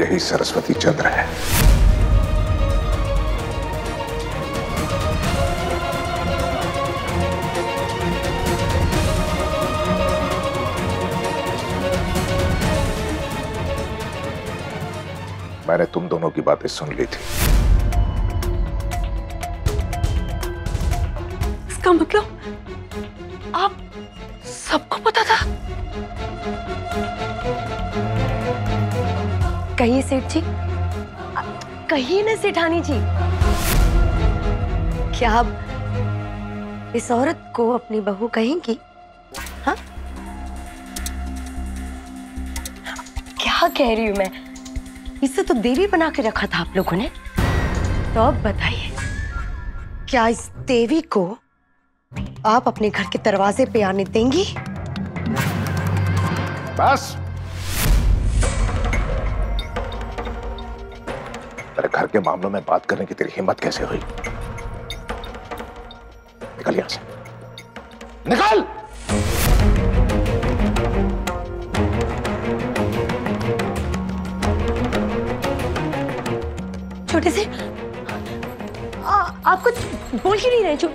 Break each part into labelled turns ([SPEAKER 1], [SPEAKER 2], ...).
[SPEAKER 1] यही सरस्वती चंद्र है। मैंने तुम दोनों की बातें सुन ली थी।
[SPEAKER 2] इसका मतलब आप सबको पता था?
[SPEAKER 3] कहिए सेठ जी। कहिए ना सेठानी जी। क्या आप इस औरत को अपनी बहू कहेंगी? हाँ? क्या कह रही हूँ मैं? इसे तो देवी बना के रखा था आप लोगों ने। तो अब बताइए, क्या इस देवी को आप अपने घर के दरवाजे पे आने देंगी?
[SPEAKER 1] बस। घर के मामलों में बात करने की तेरी हिम्मत कैसे हुई? निकल यहाँ से। निकल!
[SPEAKER 3] छोटे से आ, आप कुछ बोल ही नहीं रहे चुप।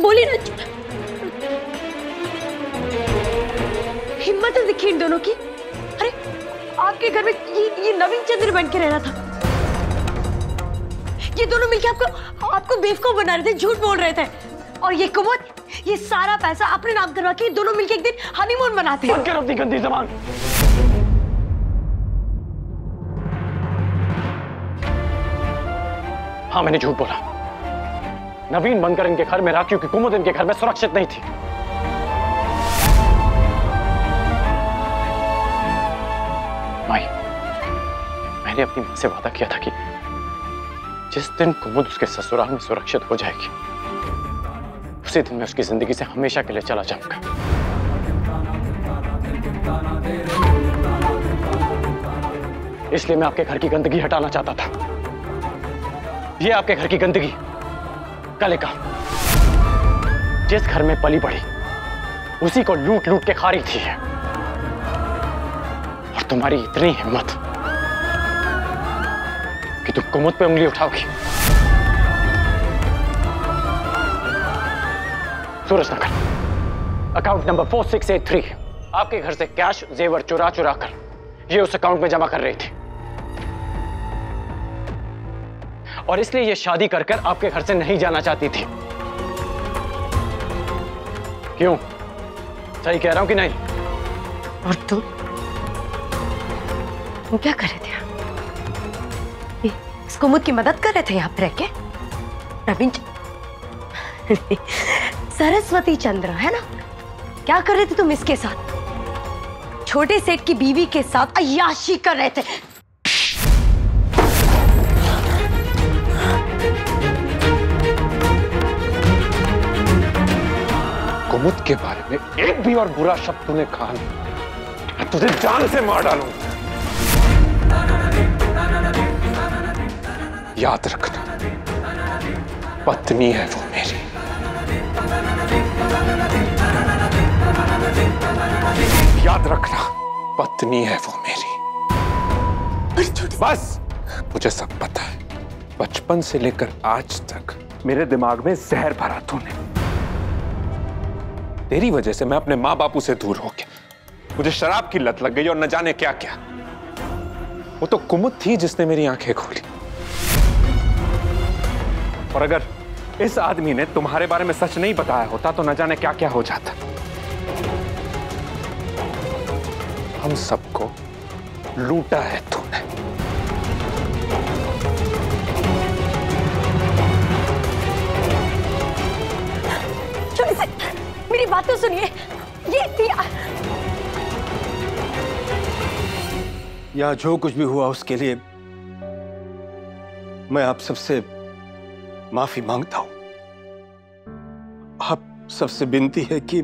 [SPEAKER 3] बोलिए ना चुप। हिम्मत दिखी इन दोनों की। अरे आपके घर में ये ये नवीन चंद्र बन के रहना था। ये दोनों मिलके आपको आपको बेवकूफ़ बना रहे थे, झूठ बोल रहे थे। और ये कुमुद ये सारा पैसा अपने नाम करवा के दोनों मिलके एक दिन हनीमून मनाते हैं।
[SPEAKER 4] अपनी गंदी जबान। हाँ मैंने झूठ बोला। नवीन बनकर इनके घर में रहा, क्योंकि कुमुद इनके घर में सुरक्षित नहीं थी। माई मैंने अपनी माँ से वादा किया था कि जिस दिन कुमुद उसके ससुराल में सुरक्षित हो जाएगी, उसी दिन मैं उसकी ज़िंदगी से हमेशा के लिए चला जाऊँगा। इसलिए मैं आपके घर की गंदगी हटाना चाहता था। ये आपके घर की गंदगी। कलिका जिस घर में पली पड़ी, उसी को लूट लूट के खा रही थी। और तुम्हारी इतनी हिम्मत तुम कुमुद पे उंगली उठाओगी। Suraj Nagar. Account number four six eight three आपके घर से कैश जेवर चुरा चुरा कर। ये उस अकाउंट में जमा कर रही थी। और इसलिए ये शादी कर कर आपके घर से नहीं जाना चाहती थी। क्यों? सही कह रहा हूँ कि नहीं?
[SPEAKER 3] और तुम? तुम क्या कर रहे थे? कुमुद की मदद कर रहे थे यहाँ पे रह के। नवीन च- सरस्वती चंद्र, है ना? क्या कर रहे थे तुम इसके साथ? छोटे सेठ की बीवी के साथ अयाशी कर रहे थे।
[SPEAKER 1] कुमुद के बारे में एक भी और बुरा शब्द तूने कहा नहीं। तुझे जान से मार डालूँगा। याद रखना पत्नी है वो मेरी याद रखना पत्नी है वो मेरी बस मुझे सब पता है बचपन से लेकर आज तक मेरे दिमाग में जहर भरा तूने तेरी वजह से मैं अपने माँ बापू से दूर हो गया मुझे शराब की लत लग गई और न जाने क्या क्या वो तो कुमुद थी जिसने मेरी आँखें खोली और अगर इस आदमी ने तुम्हारे बारे में सच नहीं बताया होता तो न जाने क्या क्या हो जाता। हम सबको लूटा है तूने।
[SPEAKER 3] मेरी बात तो सुनिए ये ये-
[SPEAKER 5] या जो कुछ भी हुआ उसके लिए मैं आप सबसे माफ़ी माँगता हूँ। आप सबसे विनती है कि